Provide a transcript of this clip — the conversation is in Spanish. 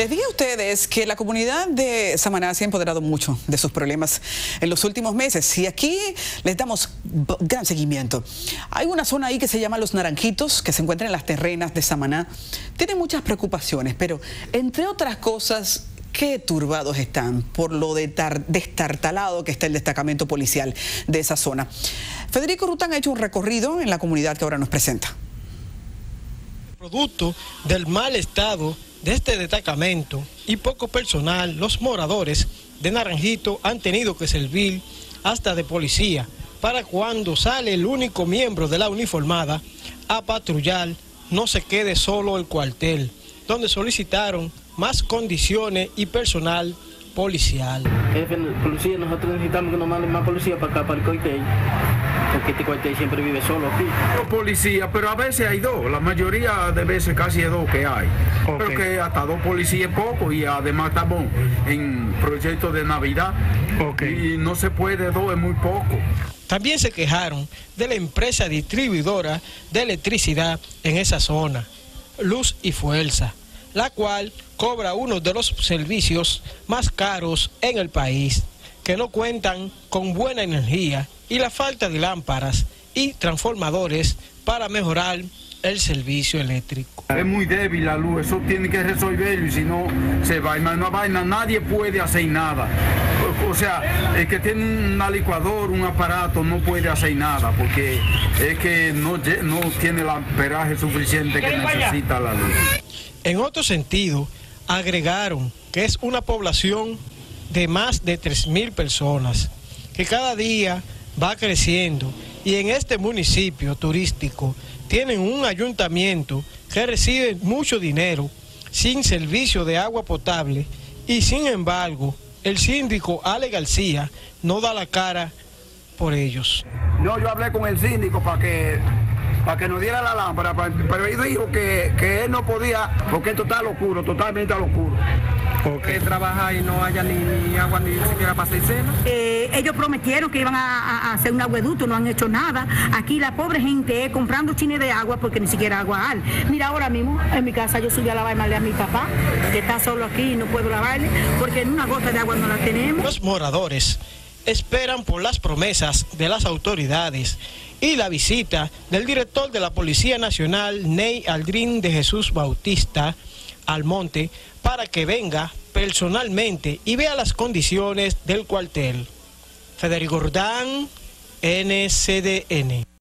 Les dije a ustedes que la comunidad de Samaná se ha empoderado mucho de sus problemas en los últimos meses y aquí les damos gran seguimiento. Hay una zona ahí que se llama Los Naranjitos, que se encuentra en las terrenas de Samaná. Tiene muchas preocupaciones, pero entre otras cosas, qué turbados están por lo destartalado que está el destacamento policial de esa zona. Federico Rután ha hecho un recorrido en la comunidad que ahora nos presenta. Producto del mal estado de este destacamento y poco personal, los moradores de Naranjito han tenido que servir hasta de policía para cuando sale el único miembro de la uniformada a patrullar, no se quede solo el cuartel, donde solicitaron más condiciones y personal policial. Jefe, policía, nosotros necesitamos que nos manden más policía para acá, para el coitey porque este cuartel siempre vive solo aquí. Policía, pero a veces hay dos, la mayoría de veces casi dos que hay. Pero que hasta dos policías es poco y además estamos en proyecto de Navidad y no se puede dos, es muy poco. También se quejaron de la empresa distribuidora de electricidad en esa zona, Luz y Fuerza, la cual cobra uno de los servicios más caros en el país que no cuentan con buena energía y la falta de lámparas y transformadores para mejorar el servicio eléctrico. Es muy débil la luz, eso tiene que resolverlo y si no se va. Una vaina, nadie puede hacer nada. O sea, el que tiene una licuadora, un aparato, no puede hacer nada porque es que no, no tiene el amperaje suficiente que necesita la luz. En otro sentido, agregaron que es una población de más de 3.000 personas, que cada día va creciendo y en este municipio turístico tienen un ayuntamiento que recibe mucho dinero sin servicio de agua potable y sin embargo el síndico Ale García no da la cara por ellos. No, yo hablé con el síndico para que para que nos diera la lámpara, pero él dijo que, que él no podía, porque esto está oscuro, totalmente al oscuro. Que trabaja y no haya ni, agua ni siquiera para seis eh, ellos prometieron que iban a, hacer un agueducto, no han hecho nada. Aquí la pobre gente comprando chines de agua porque ni siquiera agua hay. Mira, ahora mismo en mi casa yo subí a lavarme a mi papá, que está solo aquí y no puedo lavarle, porque en una gota de agua no la tenemos. Los moradores esperan por las promesas de las autoridades y la visita del director de la Policía Nacional, Ney Aldrin de Jesús Bautista, al monte para que venga personalmente y vea las condiciones del cuartel. Federico Gordán, NCDN.